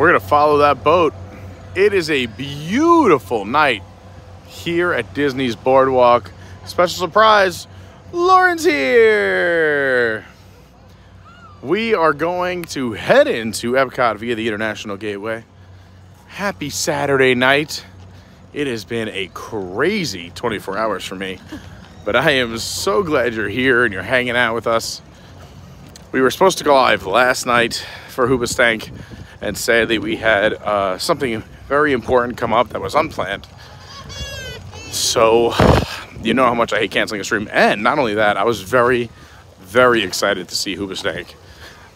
We're going to follow that boat. It is a beautiful night here at Disney's Boardwalk. Special surprise, Lauren's here. We are going to head into Epcot via the International Gateway. Happy Saturday night. It has been a crazy 24 hours for me, but I am so glad you're here and you're hanging out with us. We were supposed to go live last night for Hoobastank, and sadly, we had uh, something very important come up that was unplanned. So, you know how much I hate canceling a stream. And not only that, I was very, very excited to see Hoobastank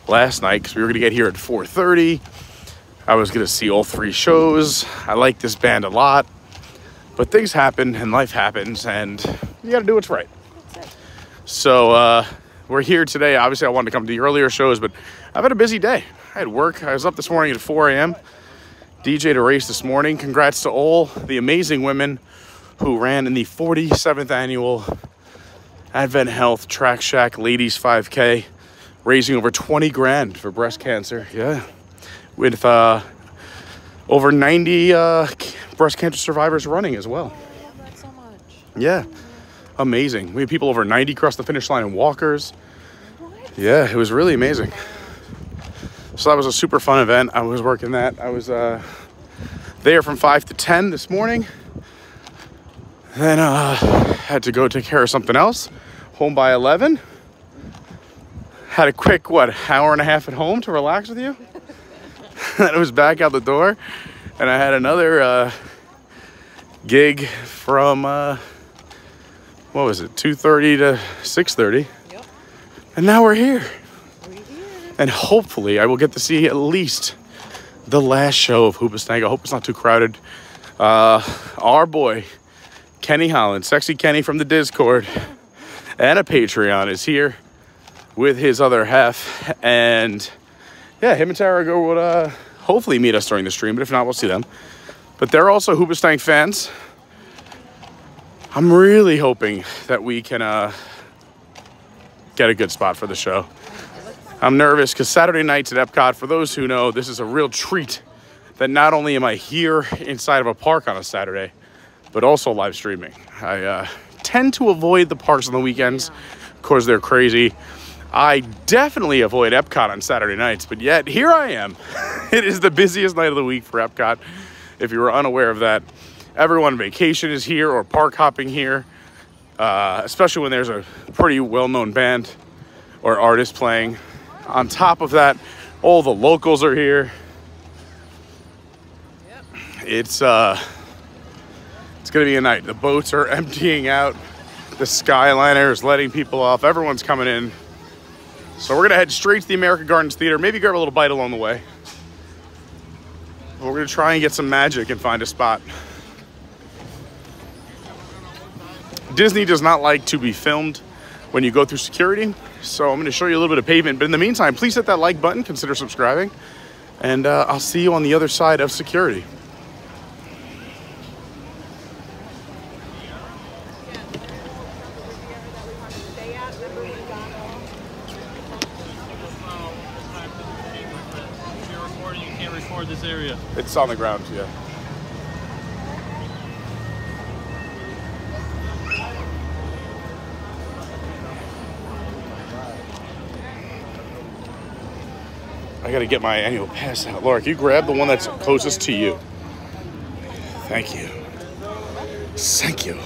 last night because we were going to get here at 4.30. I was going to see all three shows. I like this band a lot. But things happen and life happens and you got to do what's right. So uh, we're here today. Obviously, I wanted to come to the earlier shows, but I've had a busy day. I had work. I was up this morning at 4 a.m. DJ'd a race this morning. Congrats to all the amazing women who ran in the 47th annual Advent Health Track Shack Ladies 5K, raising over 20 grand for breast cancer. Yeah. With uh, over 90 uh, breast cancer survivors running as well. so much. Yeah. Amazing. We had people over 90 cross the finish line in walkers. Yeah, it was really amazing. So that was a super fun event. I was working that. I was uh, there from 5 to 10 this morning. Then uh, had to go take care of something else. Home by 11. Had a quick, what, hour and a half at home to relax with you. then I was back out the door. And I had another uh, gig from, uh, what was it, 2.30 to 6.30. Yep. And now we're here. And hopefully I will get to see at least the last show of Hoobastank. I hope it's not too crowded. Uh, our boy, Kenny Holland, Sexy Kenny from the Discord and a Patreon is here with his other half. And yeah, him and Tara go would uh, hopefully meet us during the stream, but if not, we'll see them. But they're also Hoobastank fans. I'm really hoping that we can uh, get a good spot for the show. I'm nervous because Saturday nights at Epcot, for those who know, this is a real treat that not only am I here inside of a park on a Saturday, but also live streaming. I uh, tend to avoid the parks on the weekends because they're crazy. I definitely avoid Epcot on Saturday nights, but yet here I am. it is the busiest night of the week for Epcot. If you were unaware of that, everyone vacation is here or park hopping here, uh, especially when there's a pretty well known band or artist playing. On top of that, all the locals are here. It's uh it's gonna be a night. The boats are emptying out. The Skyliner is letting people off. Everyone's coming in. So we're gonna head straight to the American Gardens Theater. Maybe grab a little bite along the way. But we're gonna try and get some magic and find a spot. Disney does not like to be filmed when you go through security. So I'm gonna show you a little bit of pavement. But in the meantime, please hit that like button, consider subscribing, and uh, I'll see you on the other side of security. It's on the ground, yeah. I gotta get my annual pass out. Laura, you grab the one that's closest to you? Thank you. Thank you.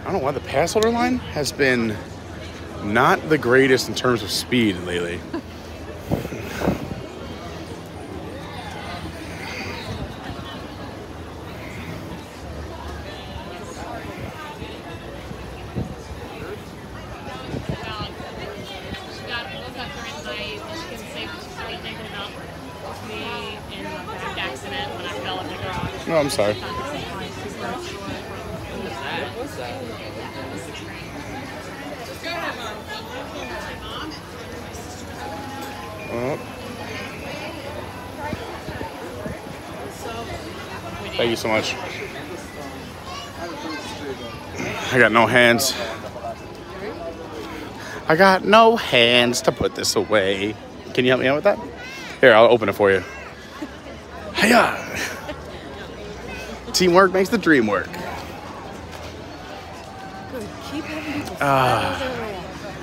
I don't know why the pass holder line has been not the greatest in terms of speed lately. No, I'm sorry. Oh. Thank you so much. I got no hands. I got no hands to put this away. Can you help me out with that? Here, I'll open it for you. Hiya! Teamwork makes the dream work. Ah.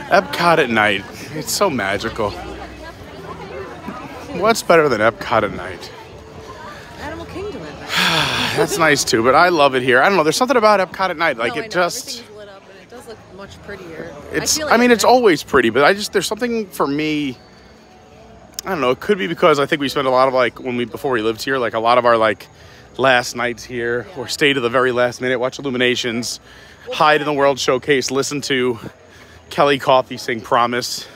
follow. Epcot at night. It's so magical. What's better than Epcot at night? Animal Kingdom adventure. That's nice too, but I love it here. I don't know. There's something about Epcot at night. Like No, I it just. everything's lit up and it does look much prettier. It's. feel I, like mean, it's always pretty, but I just there's something for me. I don't know. It could be because I think we spent a lot of like when we before we lived here, like a lot of our like last nights here, or stay to the very last minute, watch Illuminations, hide in the World Showcase, listen to Kellie Coffey sing "Promise,"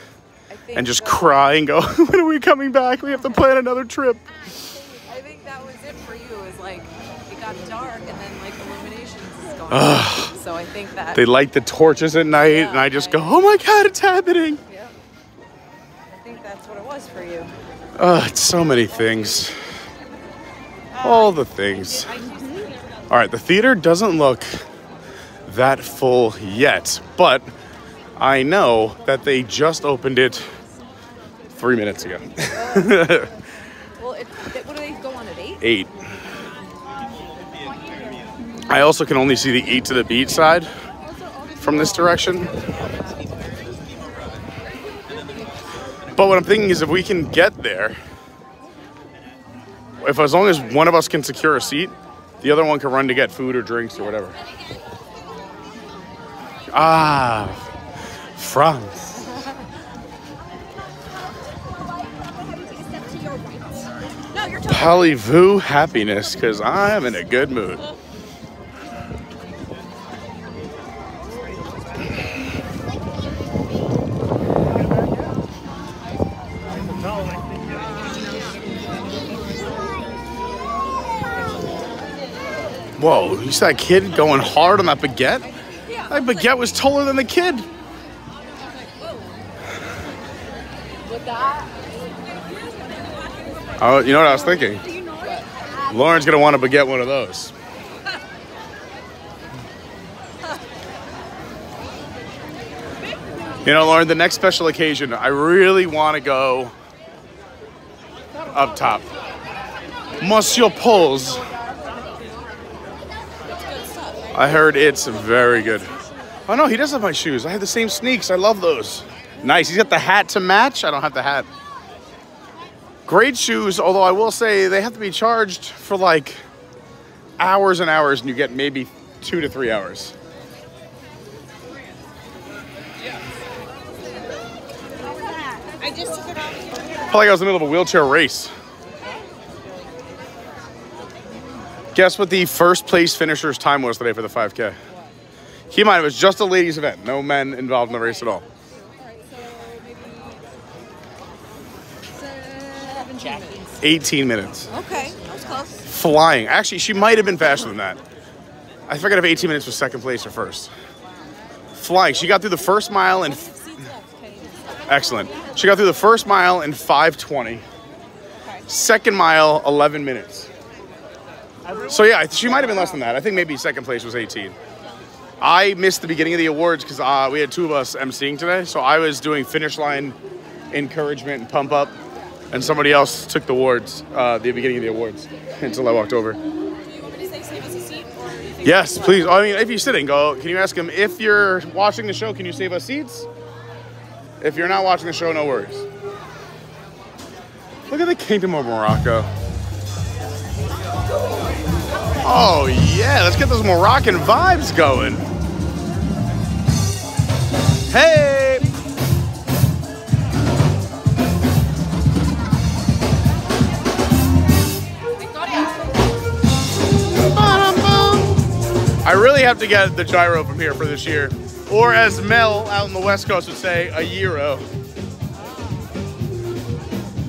I think and just cry and go, "When are we coming back? We have to plan another trip." I think that was it for you. Is like it got dark and then like Illuminations gone. so I think that. They light the torches at night, Yeah, and I just I- go, "Oh my God, it's happening!" yeah. I think that's what it was for you. Oh, it's so many things. All the things. All right, the theater doesn't look that full yet, but I know that they just opened it three minutes ago. Well, it, it, what do they go on at eight? Eight. I also can only see the Eat to the Beat side from this direction. But what I'm thinking is if we can get there, if as long as one of us can secure a seat, the other one can run to get food or drinks or whatever. Ah, France. No, you're happiness, because I'm in a good mood. Whoa, you see that kid going hard on that baguette? That baguette was taller than the kid. Oh, you know what I was thinking? Lauren's gonna want to baguette one of those. You know, Lauren, the next special occasion, I really want to go up top. Monsieur Paul's. I heard it's very good. Oh no, he does have my shoes. I have the same sneaks. I love those. Nice. He's got the hat to match. I don't have the hat. Great shoes, although I will say they have to be charged for like hours and hours, and you get maybe two to three hours. Felt like I was in the middle of a wheelchair race. Guess what the first place finisher's time was today for the 5K? Keep in mind, it was just a ladies' event, no men involved in the race at all. 18 minutes. Okay, that was close. Flying. Actually, she might have been faster than that. I forget if 18 minutes was second place or first. Flying. She got through the first mile in. Excellent. She got through the first mile in 520. Second mile, 11 minutes. So yeah, she might have been less than that. I think maybe second place was 18. I missed the beginning of the awards because uh, we had two of us emceeing today. So I was doing finish line encouragement and pump up, and somebody else took the awards, uh, the beginning of the awards, until I walked over. Yes, please. I mean, if you're sitting, go. Can you ask him if you're watching the show? Can you save us seats? If you're not watching the show, no worries. Look at the Kingdom of Morocco. Oh yeah, let's get those Moroccan vibes going. Hey. I really have to get the gyro from here for this year. Or as Mel out in the West Coast would say, a euro.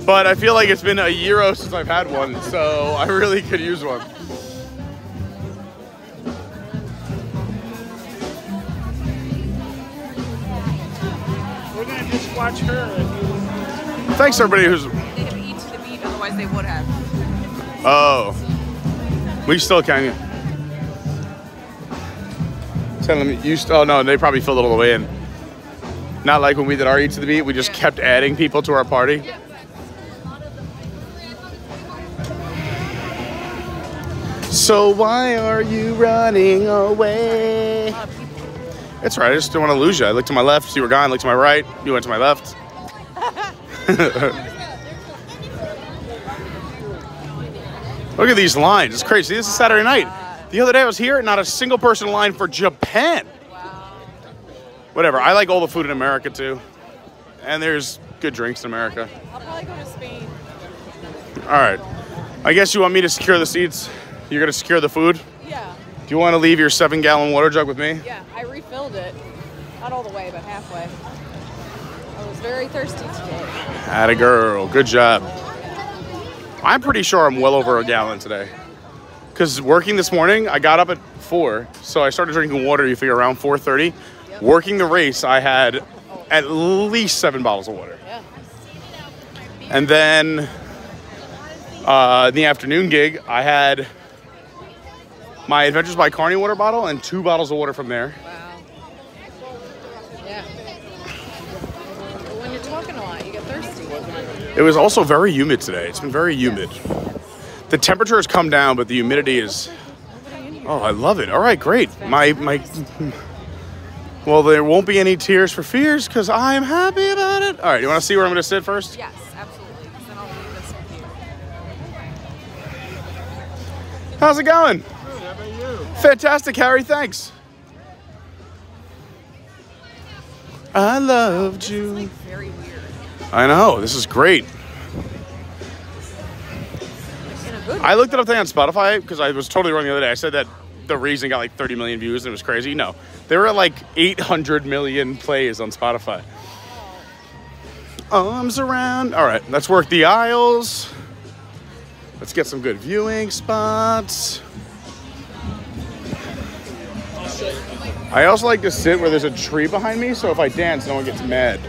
But I feel like it's been a euro since I've had one, so I really could use one. We're gonna just watch her. Thanks everybody who's they have eat to the beat? Otherwise, they would have. Oh. We still can. Tell them you st- oh no, they probably filled it all the way in. Not like when we did our Eat to the Beat, we just kept adding people to our party. So why are you running away? It's right. I just didn't want to lose you. I looked to my left, you were gone. Looked to my right, you went to my left. Look at these lines. It's crazy. This is Saturday night. The other day I was here, not a single person in line for Japan. Whatever. I like all the food in America too. And there's good drinks in America. I'll probably go to Spain. All right. I guess you want me to secure the seats. You're going to secure the food. You want to leave your seven gallon water jug with me? Yeah. I refilled it. Not all the way, but halfway. I was very thirsty today. Had a girl. Good job. I'm pretty sure I'm well over a gallon today. Because working this morning, I got up at four, so I started drinking water. You figure around 4:30. Yep. Working the race, I had at least seven bottles of water, Yeah. and then uh, the afternoon gig, I had my Adventures by Carney water bottle and two bottles of water from there. Wow. Yeah. When you're talking a lot, you get thirsty. It was also very humid today. It's been very humid. The temperature has come down, but the humidity is. Nobody in here. Oh, I love it. All right, great. My my. Well, there won't be any tears for fears because I'm happy about it. All right, you want to see where I'm going to sit first? Yes, absolutely. Then I'll leave this with you. How's it going? Good, how about you? Fantastic, Harry. Thanks. I loved you. like. I know. This is great. In a good I looked it up today on Spotify because I was totally wrong the other day. I said that the reason got like 30 million views and it was crazy. No, they were at like 800 million plays on Spotify. Arms around. All right, let's work the aisles. Let's get some good viewing spots. I also like to sit where there's a tree behind me, so if I dance, no one gets mad.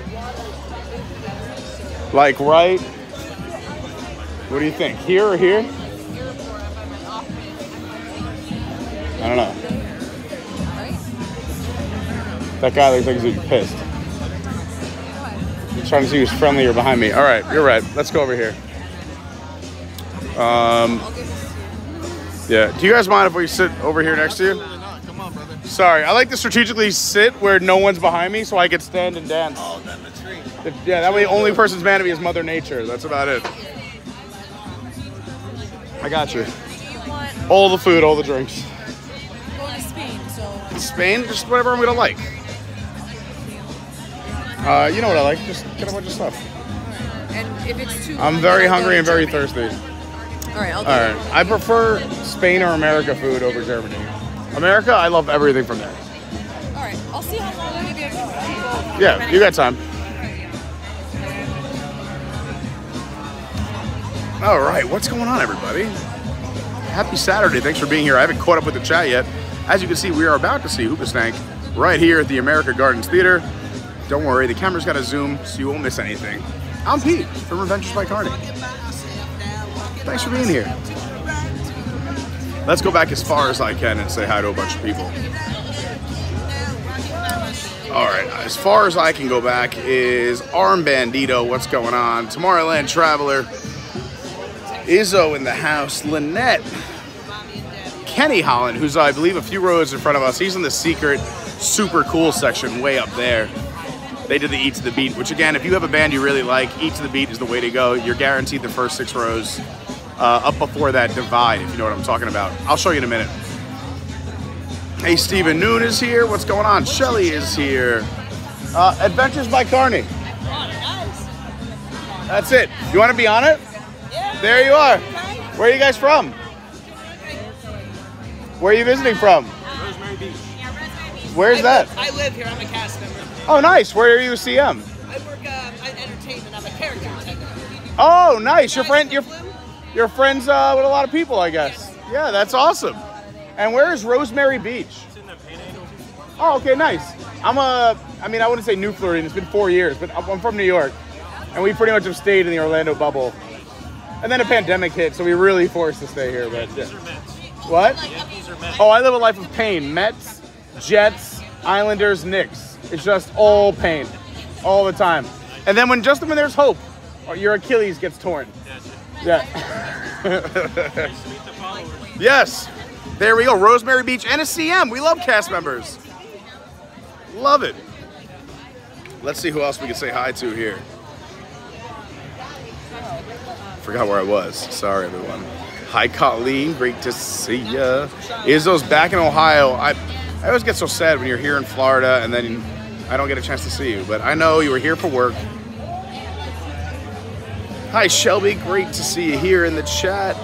Like right. What do you think? Here or here? I don't know. That guy looks like he's pissed. Trying to see who's friendlier behind me. All right, you're right. Let's go over here. Um, yeah. Do you guys mind if we sit over here next to you? Come on, brother. Sorry, I like to strategically sit where no one's behind me so I can stand and dance. Oh, down the tree. Yeah, that way the only person's mad at me is Mother Nature. That's about it. I got you. Do you want All the food, all the drinks. going to Spain? So Spain, just whatever I'm gonna like. Uh, you know what I like? Just get a bunch of stuff. and if it's too I'm very hungry and very thirsty. All right, I'll do All I prefer Spain or America food over Germany. America, I love everything from there. All right, I'll see how long maybe I can keep Yeah, you got time. All right, what's going on, everybody? Happy Saturday. Thanks for being here. I haven't caught up with the chat yet. As you can see, we are about to see Hoobastank right here at the America Gardens Theater. Don't worry, the camera's got a zoom, so you won't miss anything. I'm Pete from Adventures by Carney. Thanks for being here. Let's go back as far as I can and say hi to a bunch of people. All right, as far as I can go back is Arm Bandito. What's going on? Tomorrowland Traveler. Izzo in the house. Lynette. Kenny Holland, who's I believe a few rows in front of us. He's in the secret, super cool section way up there. They did the Eat to the Beat, which again, if you have a band you really like, Eat to the Beat is the way to go. You're guaranteed the first six rows. Uh, up before that divide, if you know what I'm talking about. I'll show you in a minute. Hey, Stephen Noon is here. What's going on? Shelly is here. Uh, Adventures by Carney. That's it. You want to be on it? There you are. Where are you guys from? Where are you visiting from? Rosemary Beach. Where's I that? Live, I live here. I'm a cast member. Oh, nice. Where are you, CM? I work uh, in entertainment. I'm a character. Oh, nice. Your friend, your your friends uh, with a lot of people, I guess. Yeah, that's awesome. And where is Rosemary Beach? Oh, okay, nice. I'm a, I mean, I wouldn't say New Florida. It's been four years, but I'm I'm from New York, and we pretty much have stayed in the Orlando bubble. And then a pandemic hit, so we really forced to stay here. But yeah. what? Oh, I live a life of pain. Mets, Jets, Islanders, Knicks. It's just all pain, all the time. And then when just when there's hope, your Achilles gets torn. Yeah. Yes. There we go. Rosemary Beach and a CM. We love cast members. Love it. Let's see who else we can say hi to here. Forgot where I was. Sorry, everyone. Hi, Colleen. Great to see ya. Izzo's back in Ohio. I, I always get so sad when you're here in Florida and then I don't get a chance to see you. But I know you were here for work. Hi, Shelby. Great to see you here in the chat.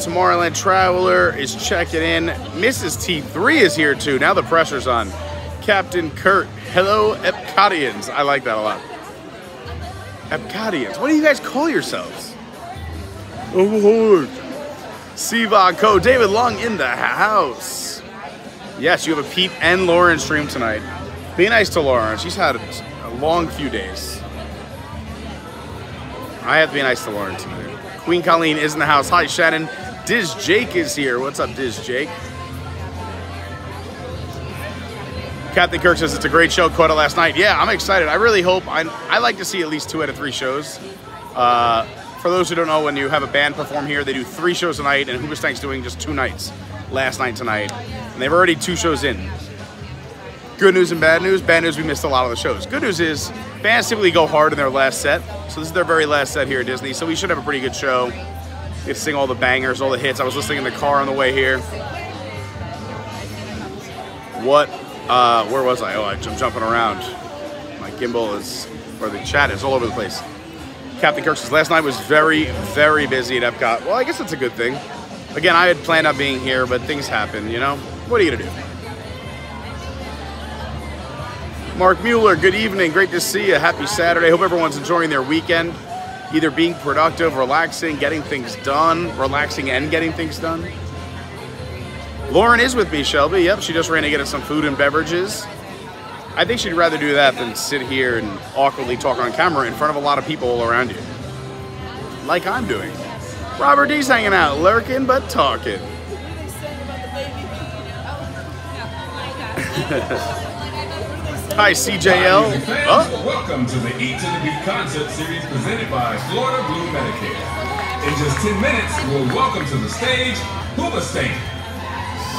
Tomorrowland Traveler is checking in. Mrs. T3 is here too. Now the pressure's on. Captain Kurt. Hello, Epcotians. I like that a lot. Epcotians. What do you guys call yourselves? Oh, Siva Co. David Long in the house. Yes, you have a Pete and Lauren stream tonight. Be nice to Lauren. She's had a long few days. I have to be nice to Lauren tonight. Queen Colleen is in the house. Hi, Shannon. Diz Jake is here. What's up, Diz Jake? Captain Kirk says it's a great show. It last night. Yeah, I'm excited. I really hope. I I like to see at least two out of three shows. Uh, for those who don't know, when you have a band perform here, they do three shows a night, and Hoobastank's doing just two nights. Last night tonight, and they've already two shows in. Good news and bad news. Bad news, we missed a lot of the shows. Good news is fans typically go hard in their last set, so this is their very last set here at Disney. So we should have a pretty good show. To sing all the bangers, all the hits. I was listening in the car on the way here. What? Uh, where was I? Oh, I'm jumping around. My gimbal is, or the chat is all over the place. Captain Kirk says last night was very, very busy at Epcot. Well, I guess that's a good thing. Again, I had planned on being here, but things happen. You know, what are you gonna do? Mark Mueller, good evening. Great to see you. Happy Saturday. Hope everyone's enjoying their weekend, either being productive, relaxing, getting things done, relaxing and getting things done. Lauren is with me, Shelby. Yep, she just ran to get us some food and beverages. I think she'd rather do that than sit here and awkwardly talk on camera in front of a lot of people all around you. Like I'm doing. Robert D's hanging out, lurking but talking. Hi, CJL. Oh, Welcome to the Eat to the Beat concert series presented by Florida Blue Medicare. In just 10 minutes, we'll welcome to the stage Hoobastank.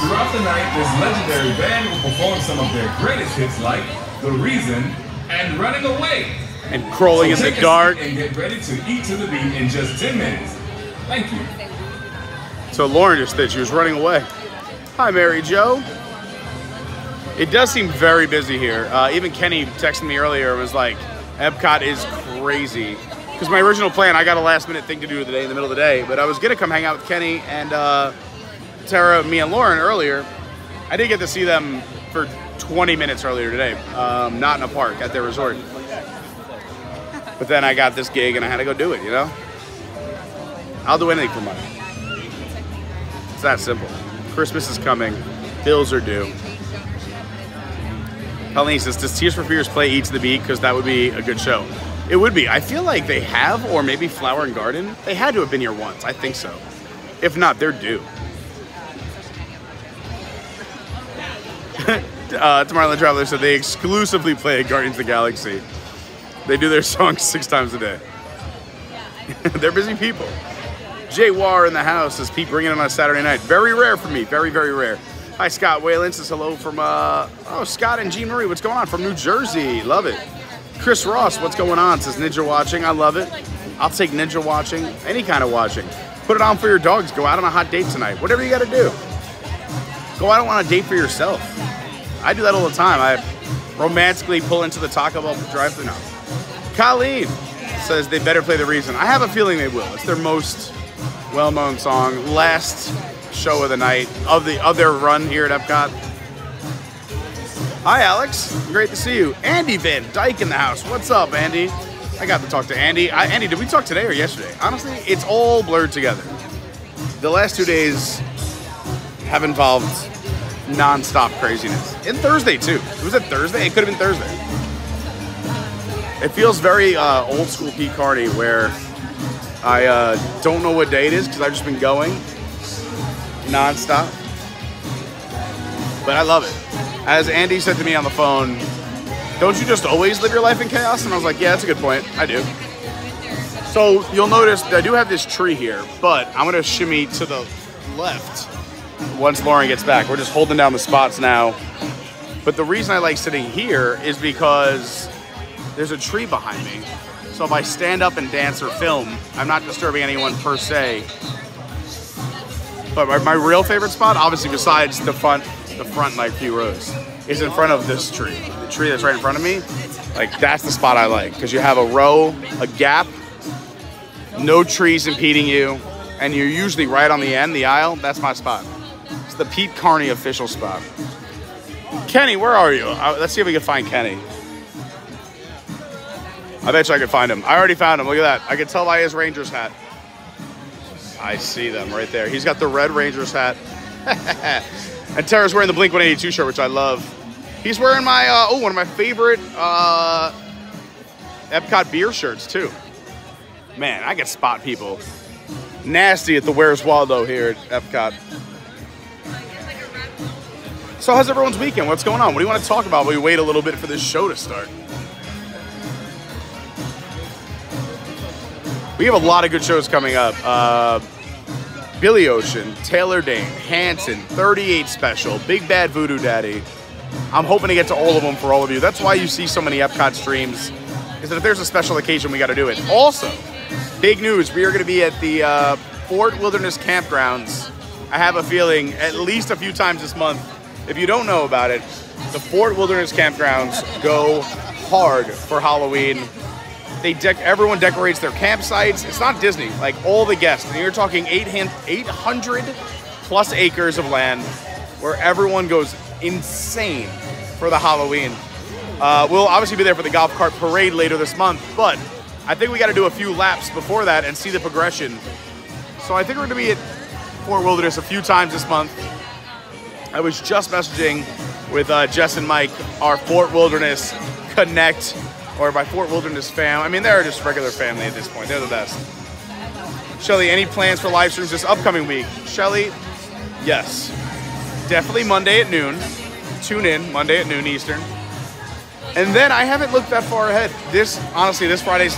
Throughout the night, this legendary band will perform some of their greatest hits like The Reason and Running Away. and crawling in So the a dark. And get ready to eat to the beat in just 10 minutes. Thank you. So Lauren just did. She was running away. Hi, Mary Jo. It does seem very busy here. Uh, even Kenny texted me earlier was like, Epcot is crazy. Because my original plan, I got a last minute thing to do today in the middle of the day, but I was to come hang out with Kenny and uh, Tara, me, and Lauren earlier. I did get to see them for 20 minutes earlier today, um, not in a park at their resort. But then I got this gig and I had to go do it, you know? I'll do anything for money. It's that simple. Christmas is coming. Bills are due. Says, does Tears for Fears play Eat to the Beat? Because that would be a good show. It would be. I feel like they have, or maybe Flower and Garden. They had to have been here once. I think so. If not, they're due. uh, Tomorrowland Traveler said they exclusively play Guardians of the Galaxy. They do their songs six times a day. they're busy people. Jay War in the house is Pete bringing on a Saturday night. Very rare for me. Very, very rare. Hi, Scott Whalen says hello from, uh, oh, Scott and Jean Marie. What's going on? From New Jersey. Love it. Chris Ross, what's going on? Says Ninja watching. I love it. I'll take Ninja watching. Any kind of watching. Put it on for your dogs. Go out on a hot date tonight. Whatever you got to do. Go out on a date for yourself. I do that all the time. I romantically pull into the Taco Bell drive-thru now. Colleen says they better play The Reason. I have a feeling they will. It's their most well-known song. Last show of the night of the of their run here at Epcot. Hi, Alex. Great to see you. Andy Van Dyke in the house. What's up, Andy? I got to talk to Andy. I, Andy, did we talk today or yesterday? Honestly, it's all blurred together. The last two days have involved non-stop craziness. And Thursday too. Was it Thursday? It could have been Thursday. It feels very uh, old school Pete Carney where I uh, don't know what day it is because I've just been going non-stop. But I love it. As Andy said to me on the phone, don't you just always live your life in chaos? And I was like, yeah, that's a good point. I do. So you'll notice I do have this tree here, but I'm gonna shimmy to the left once Lauren gets back. We're just holding down the spots now. But the reason I like sitting here is because there's a tree behind me. So if I stand up and dance or film, I'm not disturbing anyone per se. But my, my real favorite spot, obviously besides the front, the front like few rows, is in front of this tree. The tree that's right in front of me. Like that's the spot I like because you have a row, a gap, no trees impeding you, and you're usually right on the end, the aisle. That's my spot. It's the Pete Carney official spot. Kenny, where are you? Uh, let's see if we can find Kenny. I bet you I could find him. I already found him. Look at that. I can tell by his Rangers hat. I see them right there. He's got the red Rangers hat. and Tara's wearing the Blink 182 shirt, which I love. He's wearing my, uh, oh, one of my favorite uh, Epcot beer shirts, too. Man, I can spot people. Nasty at the Where's Waldo here at Epcot. So, how's everyone's weekend? What's going on? What do you want to talk about we wait a little bit for this show to start? We have a lot of good shows coming up. Uh, Billy Ocean, Taylor Dayne, Hanson, 38 Special, Big Bad Voodoo Daddy. I'm hoping to get to all of them for all of you. That's why you see so many Epcot streams, is that if there's a special occasion, we got to do it. Also, big news, we are going to be at the uh, Fort Wilderness Campgrounds. I have a feeling at least a few times this month. If you don't know about it, the Fort Wilderness Campgrounds go hard for Halloween. They dec- everyone decorates their campsites. It's not Disney. Like all the guests, and you're talking 800 plus acres of land where everyone goes insane for the Halloween. Uh, we'll obviously be there for the golf cart parade later this month, but I think we got to do a few laps before that and see the progression. So I think we're going to be at Fort Wilderness a few times this month. I was just messaging with uh, Jess and Mike, our Fort Wilderness Connect or my Fort Wilderness fam. I mean, they're just regular family at this point. They're the best. Shelly, any plans for live streams this upcoming week? Shelly, yes. Definitely Monday at noon. Tune in Monday at noon Eastern. And then I haven't looked that far ahead. This, honestly, this Friday's,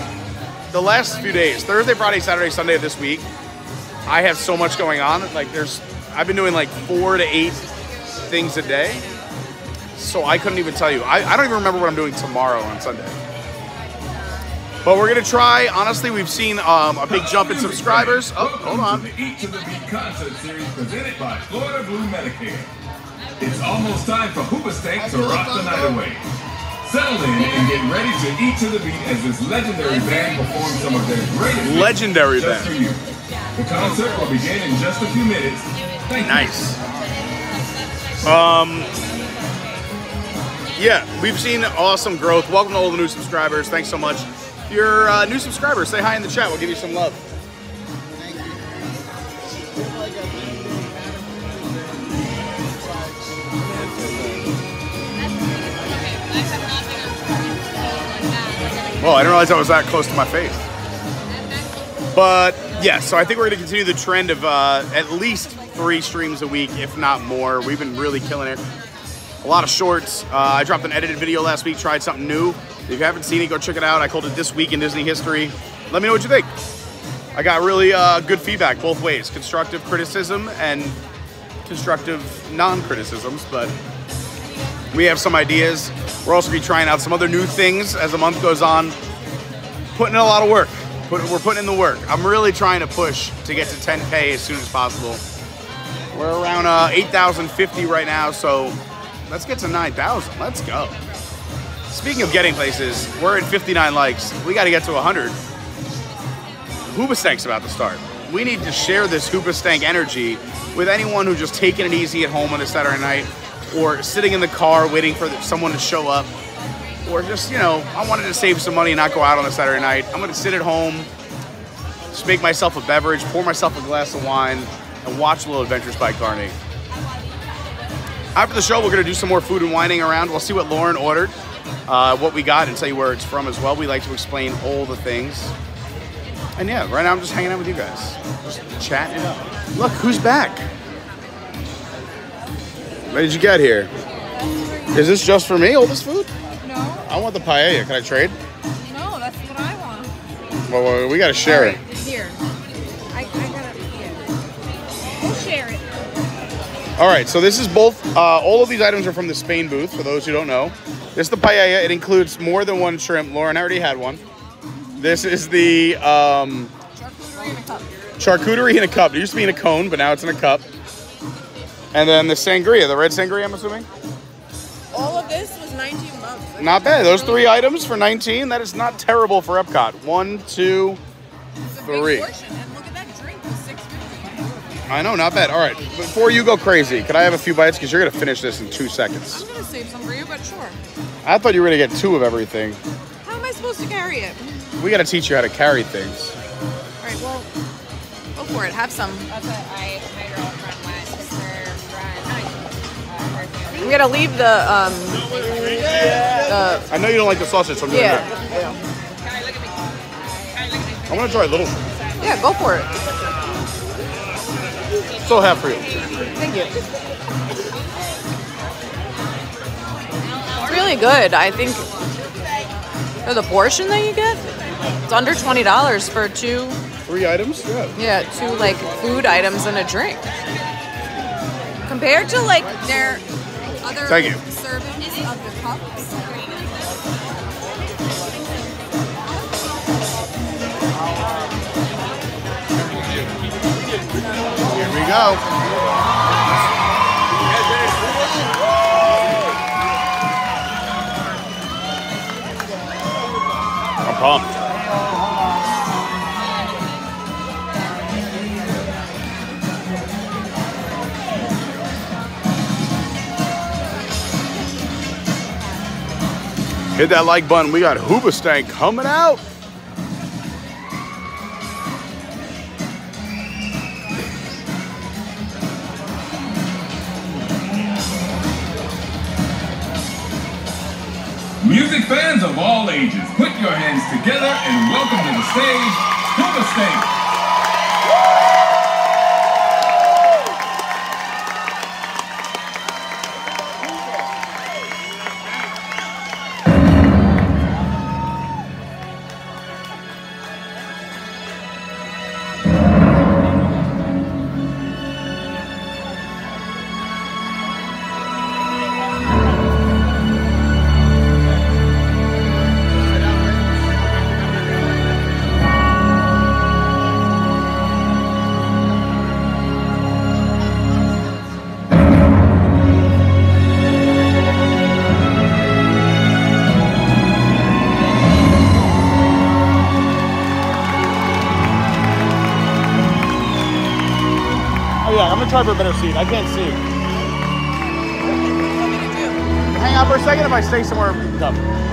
the last few days, Thursday, Friday, Saturday, Sunday of this week, I have so much going on. Like, there's, I've been doing like four to eight things a day. So I couldn't even tell you. I, I don't even remember what I'm doing tomorrow on Sunday. But we're gonna try. Honestly, we've seen um, a big jump in subscribers. Oh, hold on. To the Eat to the Beat concert series presented by Florida Blue Medicare. It's almost time for Hoobastank to rock the night away. Settle in and get ready to eat to the beat as this legendary band performs some of their greatest Legendary just for band. you. The concert will begin in just a few minutes. Thank you. Nice. Um, yeah, we've seen awesome growth. Welcome to all the new subscribers. Thanks so much. You're uh, new subscribers, say hi in the chat. We'll give you some love. Well, I didn't realize I was that close to my face. But yeah, so I think we're going to continue the trend of uh, at least three streams a week, if not more. We've been really killing it. A lot of shorts. Uh, I dropped an edited video last week, tried something new. If you haven't seen it, go check it out. I called it This Week in Disney History. Let me know what you think. I got really uh, good feedback both ways constructive criticism and constructive non criticisms, but we have some ideas. We're also to be trying out some other new things as the month goes on. Putting in a lot of work. Put, we're putting in the work. I'm really trying to push to get to 10K as soon as possible. We're around uh, 8,050 right now, so let's get to 9,000. Let's go. Speaking of getting places, we're at 59 likes. We got to get to 100. Hoobastank's about to start. We need to share this Hoobastank energy with anyone who's just taking it easy at home on a Saturday night or sitting in the car waiting for someone to show up or just, you know, I wanted to save some money and not go out on a Saturday night. I'm going to sit at home, just make myself a beverage, pour myself a glass of wine, and watch a Little Adventures by Carney. After the show, we're going to do some more food and whining around. We'll see what Lauren ordered, uh, what we got, and tell you where it's from as well. We like to explain all the things. And yeah, right now I'm just hanging out with you guys, just chatting it up. Look, who's back? What did you get here? Is this just for me, all this food? No, I want the paella. Can I trade? no, that's what I want. Well, we got to share it. Here. I, I gotta, yeah. We'll share it. All right, so this is both. Uh, all of these items are from the Spain booth. For those who don't know, this is the paella. It includes more than one shrimp. Lauren already had one. This is the um, Charcuterie in a cup. charcuterie in a cup. It used to be in a cone, but now it's in a cup. And then the sangria, the red sangria, I'm assuming. All of this was 19 bucks. Not bad. Those three items for 19. That is not terrible for Epcot. One, two, three. It's a three. I know, not bad. All right, before you go crazy, could I have a few bites? Because you're gonna finish this in two seconds. I'm gonna save some for you, but sure. I thought you were gonna get two of everything. How am I supposed to carry it? We gotta teach you how to carry things. All right, well, go for it. Have some. That's what I, my girlfriend went because her friend, her family. I'm gonna leave the um. The, I know you don't like the sausage, so I'm doing yeah. that. Kai, look at me. Kai, look at me. I'm gonna try a little. Yeah, go for it. So half for you. Thank you. It's really good. I think for the portion that you get, it's under twenty dollars for two. Three items? Yeah. Yeah, two like food items and a drink. Compared to like their other Thank you. servings of the cups. Go. I'm pumped. Hit that like button. We got Hoobastank coming out. Music fans of all ages, put your hands together and welcome to the stage, Hooba Try for a better seat. I can't see. Hang on for a second. If I stay somewhere, up.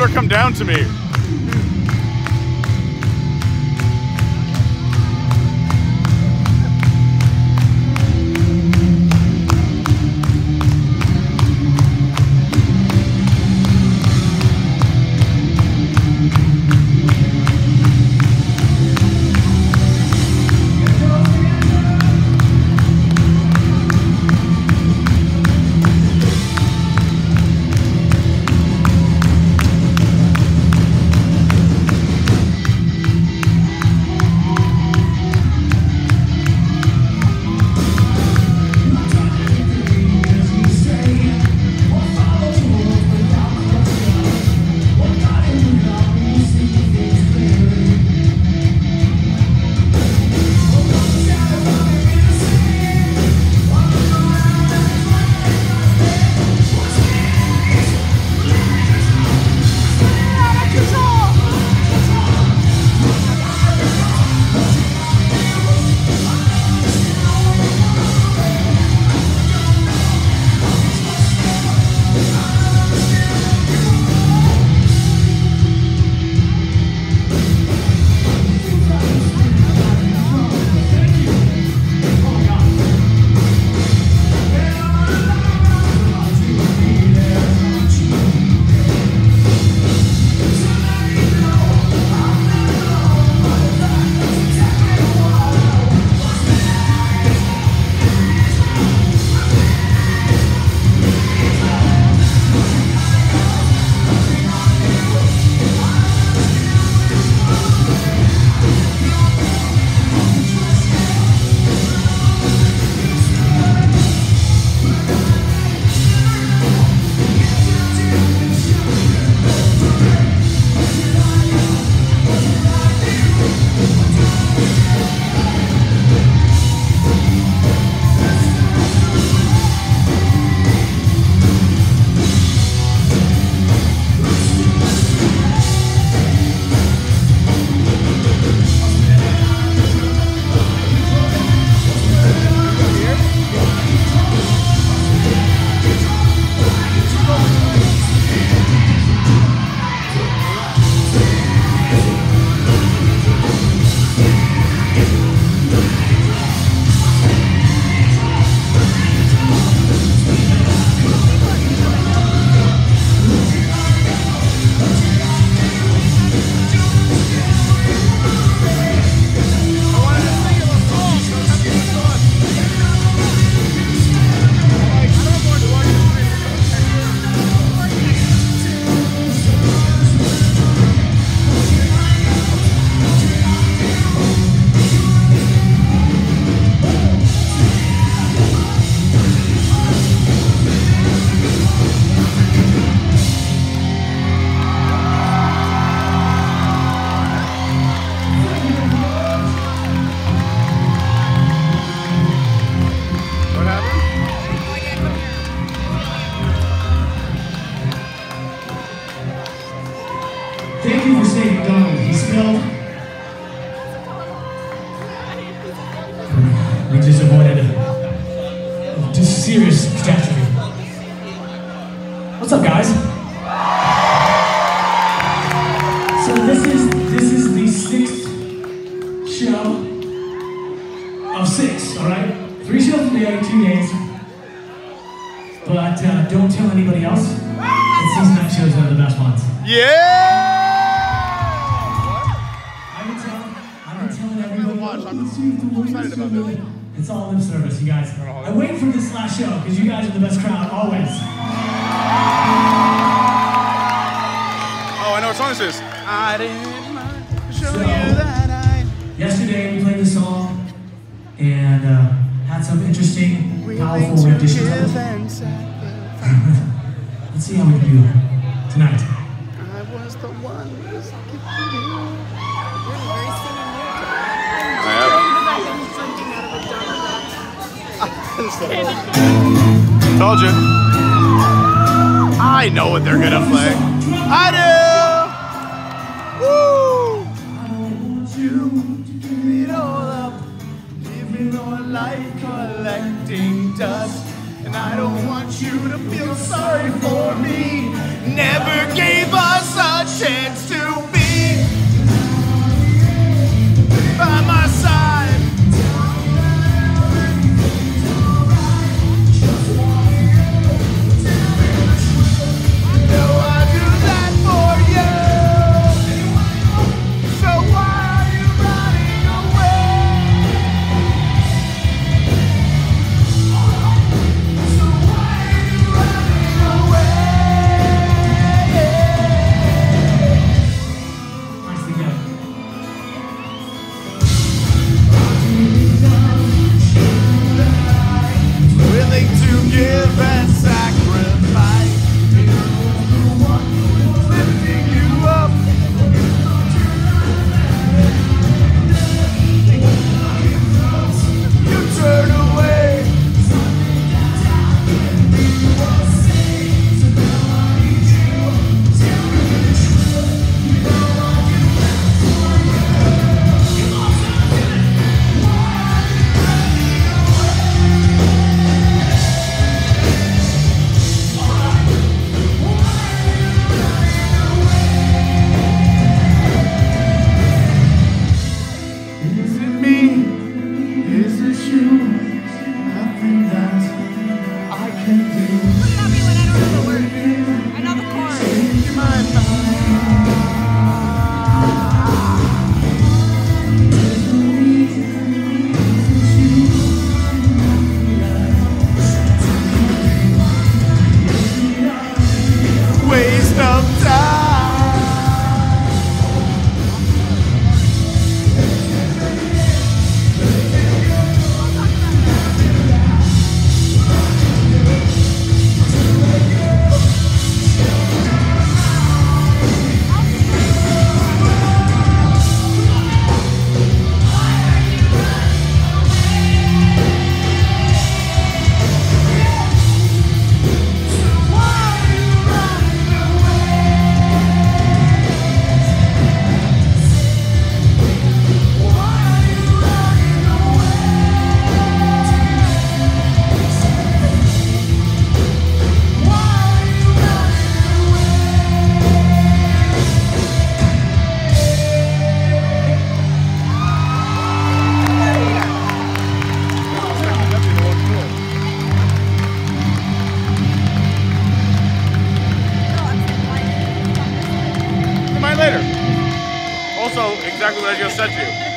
Her come down to me. Also exactly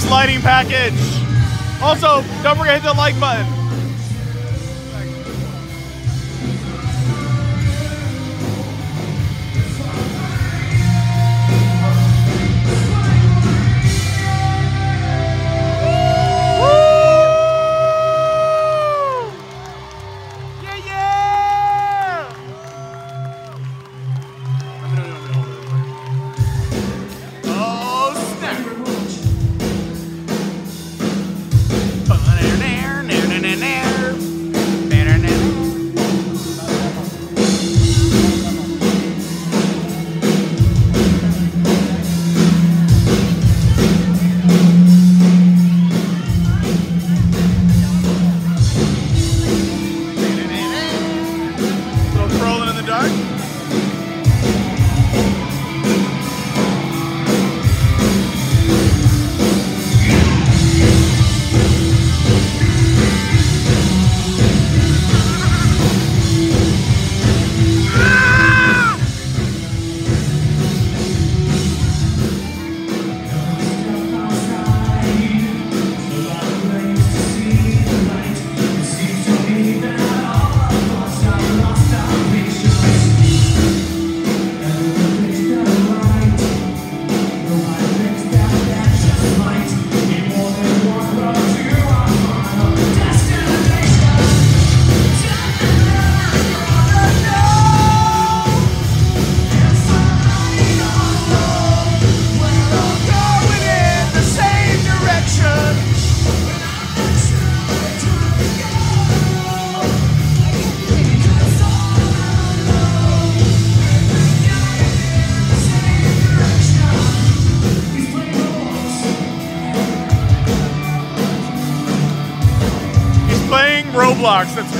this lighting package. Also, don't forget to hit the like button. blocks. That's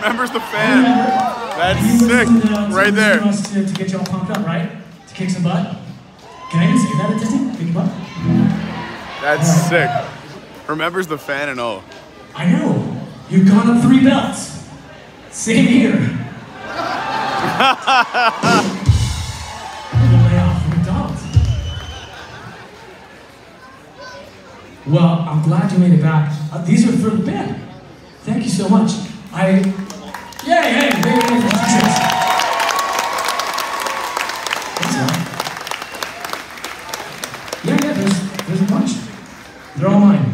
remembers the fan. That's sick, right there. To, get y'all pumped up, right? To kick some butt. Can I even say that at Disney? Kick butt. That's sick. Remembers the fan and all. I know. You've gone up three belts. Same here. well, I'm glad you made it back. Uh, these are for the band. Thank you so much. I Yay, hey, hey, hey, Jesus. That's right. Yeah, yeah, there's, there's a bunch. They're all mine.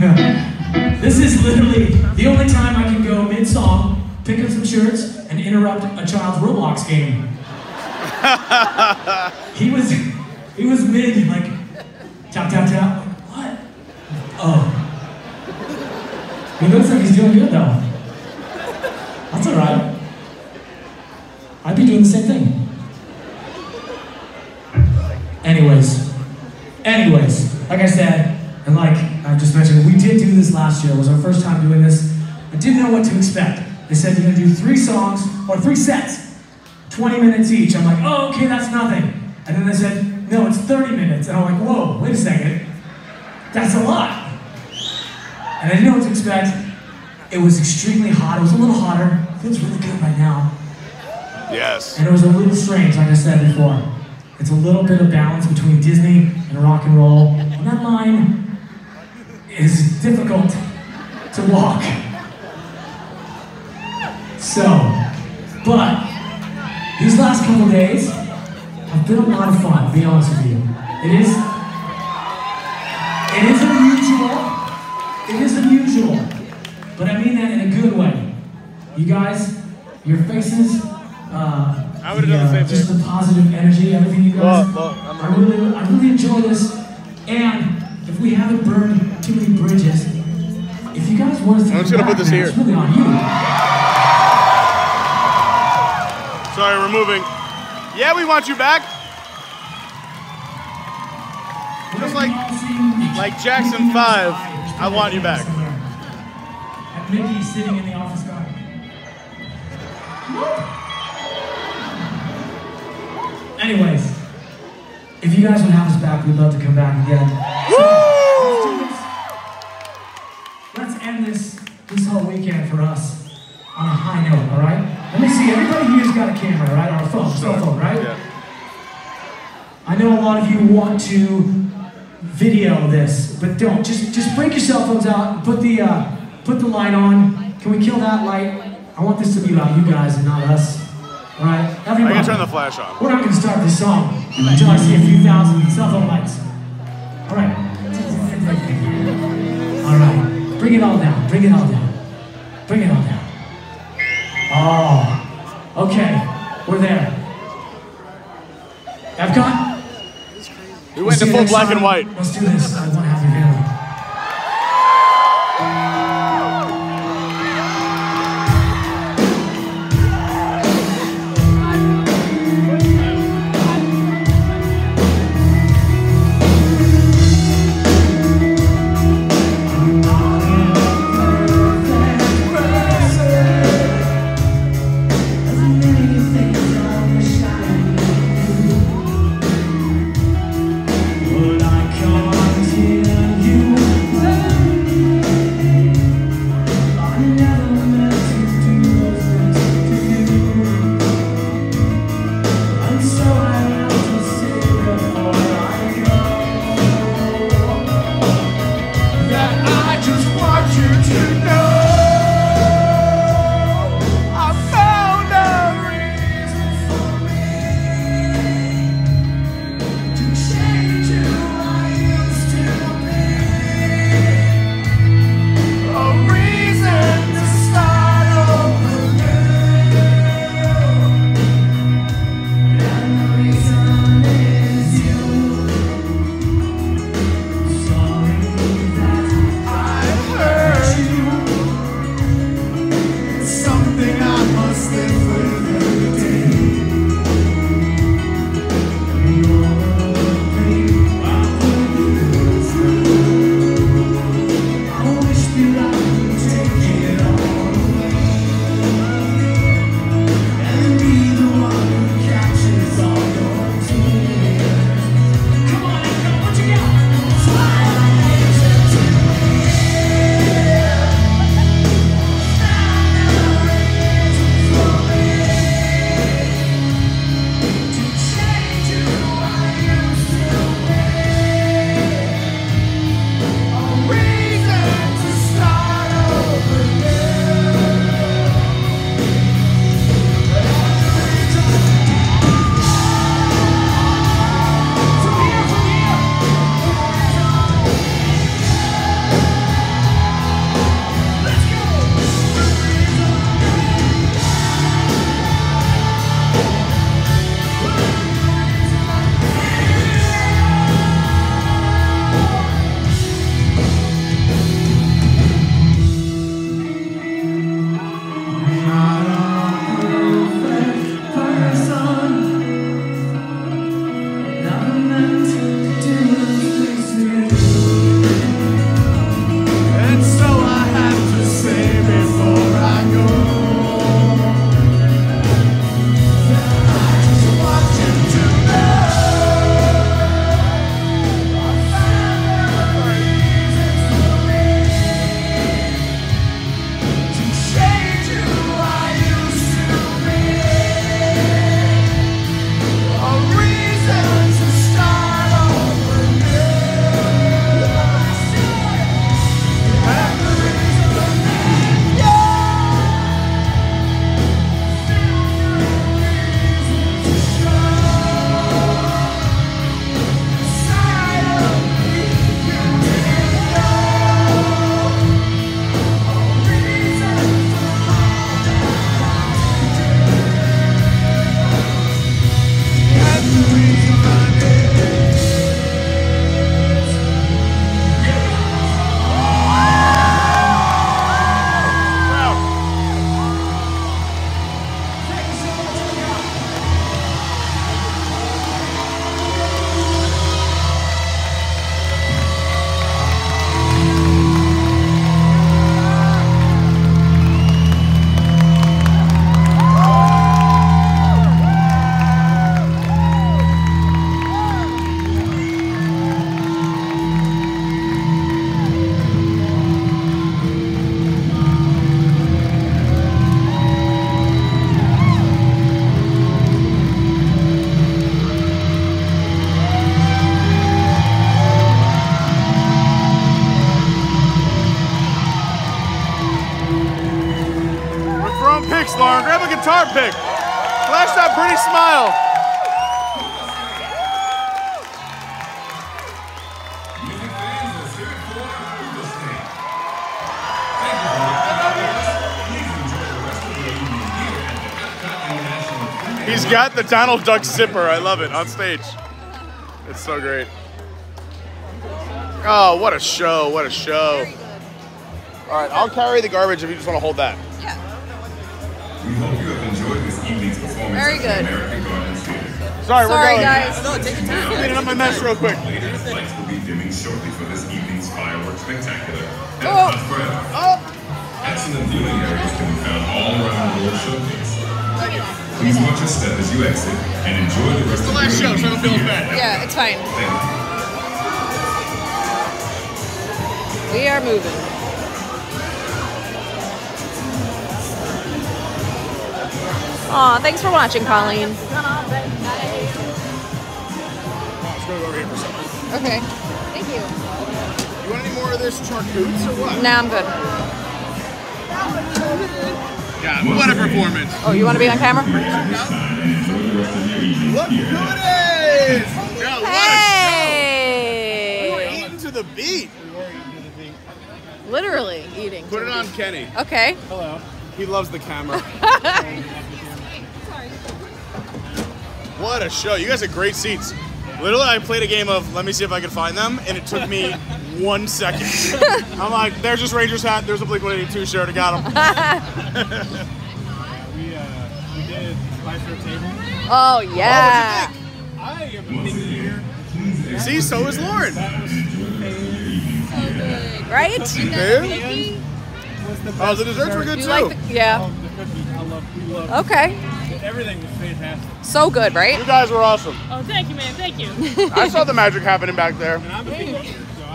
this is literally the only time I can go mid song, pick up some shirts, and interrupt a child's Roblox game. he was he was mid like tap tap tap. What? Oh. He looks like he's doing good though. That's alright. I'd be doing the same thing. Anyways, anyways, like I said, and like I just mentioned, we did do this last year. It was our first time doing this. I didn't know what to expect. They said you're gonna do three songs or three sets, 20 minutes each. I'm like, oh, okay, that's nothing. And then they said, no, it's 30 minutes. And I'm like, whoa, wait a second. That's a lot. And I didn't know what to expect. It was extremely hot. It was a little hotter. feels really good right now. Yes. And it was a little strange, like I said before. It's a little bit of balance between Disney and rock and roll. And that line is difficult to walk. So, but these last couple days have been a lot of fun, to be honest with you. It is You guys, your faces, uh, I would've done the same just thing. the positive energy, everything you guys. Well, well, I'm- I really, I really enjoy this. And if we haven't burned too many bridges, if you guys want us to I'm just gonna put this man, here. It's really on you. Sorry, we're moving. Yeah, we want you back. Just like- like Jackson 5, I want you back. And Mickey sitting in the office garden. Anyways, if you guys would have us back, we'd love to come back again. So, let's. Let's end this this whole weekend for us on a high note, all right? Let me see. Everybody here's got a camera, right? Or a phone, cell phone, right? Yeah. I know a lot of you want to video this, but don't. Just just break your cell phones out. and Put the uh, put the light on. Can we kill that light? I want this to be about you guys and not us. All right, I everybody. can turn the flash on. We're not going to start this song until I see a few thousand cell phone lights. All right. All right. Bring it all down. Bring it all down. Bring it all down. Oh. Okay. We're there. Epcot. We went to full black and white. Let's do this. I want to have your family. Got the Donald Duck zipper. I love it on stage. It's so great. Oh, what a show! What a show! All right, I'll carry the garbage if you just want to hold that. Yeah. We hope you have enjoyed this evening's performance Very good. the American Gardens Theater. Sorry, we're Sorry, going. guys. No, take your time. Cleaning up my mess real quick. Later, lights will be dimming shortly for this evening's fireworks spectacular. Oh. Oh, Excellent viewing areas can be found all around the World Showcase. Please watch your step as you exit and enjoy the rest of last show, so I don't feel evening bad. Yeah, it's fine. Thank you. We are moving. Aw, thanks for watching, Colleen. let's go over here for a second. Okay. Thank you. You want any more of this charcutes or what? Now I'm good. Yeah, what a performance! Oh, you want to be on camera? Look who it is! Yeah, what a show! We're Hey! eating to the beat. Literally eating. Put it on Kenny. Okay. Hello. He loves the camera. what a show. You guys had great seats. Literally, I played a game of let me see if I could find them, and it took me one second. I'm like, there's just Rangers hat, there's a Blink 182 shirt, I got them. We, uh, we did Spice Road Table. Oh yeah. I am a big eater. See, so is Lauren. Right? Dude. Was the Oh, the desserts were good You too. like the yeah. Oh, the cookies. I love, we love Okay. Everything was fantastic. So good, right? you guys were awesome. Oh, thank you, man. Thank you. I saw the magic happening back there.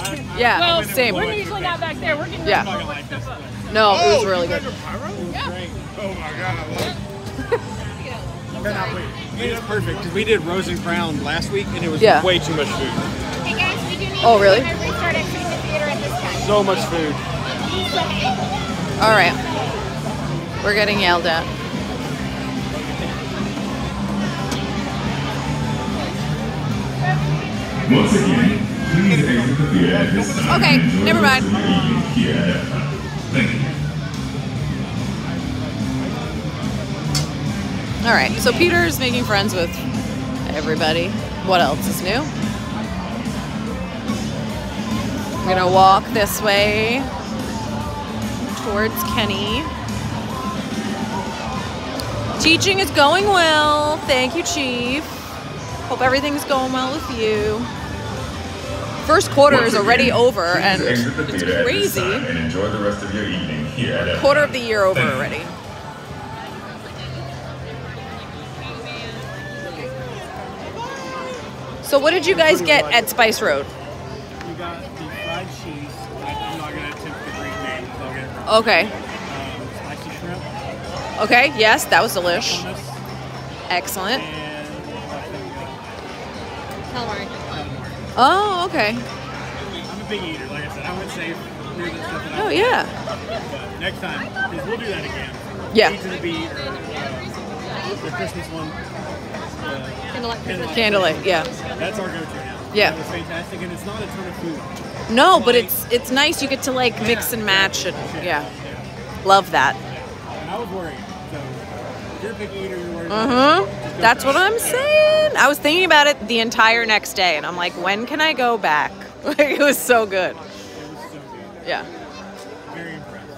And I'm a big eater, so I, I Yeah. Well, Same. we're usually not back there. We're getting Yeah. I'm not gonna like this. but No, it was Oh, really you guys good. are pyro? Great. Oh my god, I love it. Cannot wait. It's perfect because we did Rose and Crown last week and it was Yeah. way too much food. Hey guys, we do need Oh, really? to restart at Freeman Theater at this time. So much food. All right. We're getting yelled at. Once again, Okay, never mind. All right. So Peter's making friends with everybody. What else is new? We're gonna walk this way towards Kenny. Teaching is going well. Thank you, Chief. Hope everything's going well with you. First quarter Once is already again, over, and it's theater at this crazy. And enjoy the rest of your evening here at Quarter of the year over Thank you. already. So, what did you guys get at Spice Road? We got the fried cheese. I'm not gonna attempt the Greek name. 'cause I'll get it wrong. Okay. Um, spicy shrimp, Okay. Yes, that was delish. Excellent. and Calamari. Calamari. Oh, okay. I'm a big eater, like I said. I would say here's the stuff that Oh, like. yeah. But next time, because we'll do that again. Yeah. Eat to the beat or uh, the Christmas one. Uh, Candlelight. Candlelight. Yeah. That's our go-to now. Yeah. That was fantastic, and it's not a ton of food. No, but it's it's nice. You get to like mix and match, and yeah, love that. And I was worried. So if you're a picky eater, you're worried. Uh about huh. it, just go That's what. I'm saying. I was thinking about it the entire next day, and I'm like, when can I go back? Like it was so good. It was so good. Yeah. Very impressed.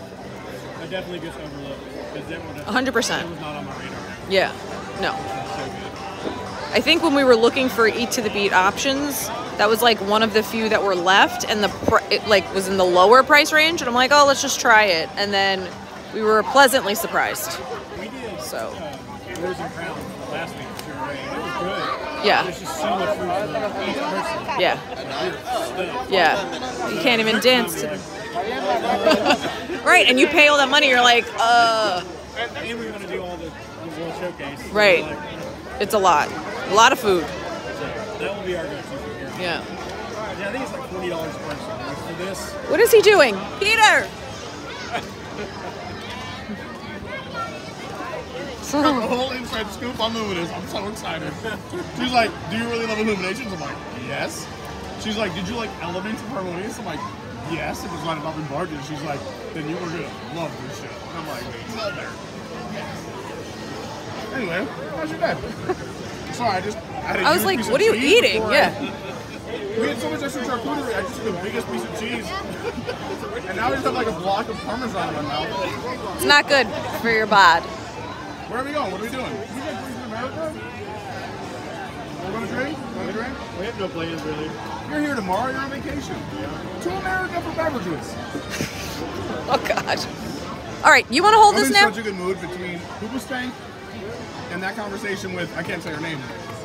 I definitely just overlooked because that have. 100%. Was not on my radar. Yeah. No. It was so good. I think when we were looking for eat to the beat options, that was like one of the few that were left, and the pr- it like was in the lower price range. And I'm like, oh, let's just try it. And then we were pleasantly surprised. We did. So. Uh, Rose and Crown last week. Sure, right? It was good. Yeah. There's just so much food for each person. Yeah. Yeah. You can't even dance to Right, and you pay all that money, you're like, uh, And we want to do all the, the World Showcase. Right. It's a lot. A lot of food. that will be our go-to here. Yeah. Yeah, I think it's like forty dollars a person. For this, What is he doing? Peter! Got the whole inside scoop on Luminous. I'm so excited. She's like, "Do you really love Illuminations?" I'm like, "Yes." She's like, "Did you like Elements of Harmonious?" I'm like, "Yes." It was not about the barges. She's like, "Then you were gonna love this show." And I'm like, "Well, there." Anyway, how's your day? Sorry, I just I was like, what are you eating? Yeah. I- we had so much extra charcuterie. I just took the biggest piece of cheese, and now I just have like a block of parmesan in my mouth. It's not good for your bod. Where are we going? What are we doing? We got drinks in America? We're gonna drink? Wanna drink? We have no plans really. You're here tomorrow, you're on vacation. To America for beverages. Oh God. All right, you want to hold I'm this in now? such a good mood between Hoobastank and that conversation with, I can't say her name.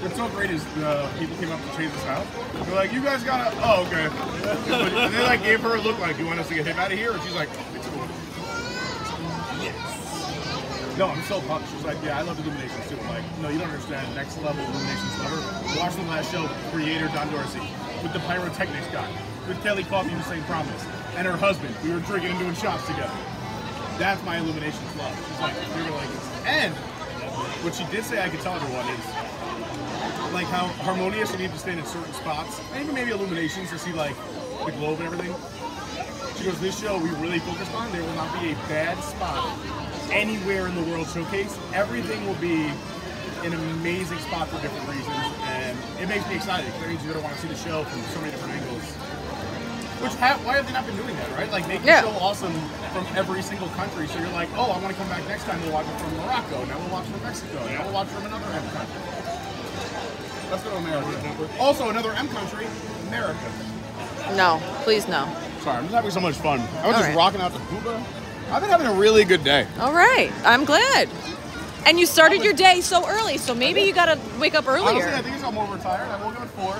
What's so great is the people came up to change this house. They're like, you guys gotta, oh, okay. and they like gave her a look like, do you want us to get him out of here? And she's like, it's cool. Yes. No, I'm so pumped. She's like, yeah, I love Illuminations too. I'm like, no, you don't understand. Next level Illuminations lover. Watch the last show, creator Don Dorsey, with the pyrotechnics guy, with Kellie Coffey Hussein Promise, and her husband. We were drinking and doing shots together. That's my Illuminations love. She's like, you're gonna like. And what she did say I could tell everyone is like how harmonious you need to stand in certain spots, and even maybe illuminations to see like the globe and everything. She goes, this show we really focused on, there will not be a bad spot anywhere in the World Showcase. Everything will be an amazing spot for different reasons, and it makes me excited because that means you're gonna want to see the show from so many different angles. Which why have they not been doing that, right? Like make Yeah. the show awesome from every single country, so you're like, oh, I want to come back next time. We'll watch it from Morocco. Now we'll watch from Mexico. Now we'll watch from another M country. Let's go to America. Also, another M country, America. No, please no. Sorry, I'm just having so much fun. I was All just right. rocking out to Cuba. I've been having a really good day. All right, I'm glad. And you started your day so early, so maybe you gotta wake up Honestly, I earlier. think I'm overtired. I woke up at four.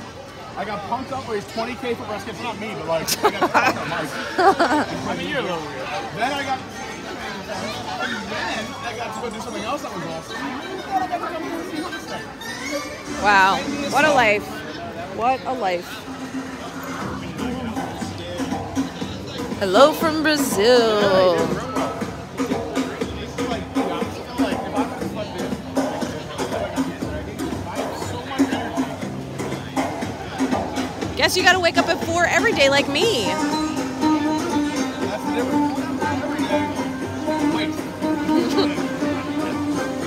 I got pumped up. Raised 20k for breast cancer. Not me, but like I got pumped up. Like, I mean, you're a little weird. Then I got. And then I got to go do something else that was awesome. Then I got to come here and see this thing. Wow, what a life! What a life! Hello from Brazil. Guess you gotta wake up at four every day like me. That's the difference. Every day. Wait.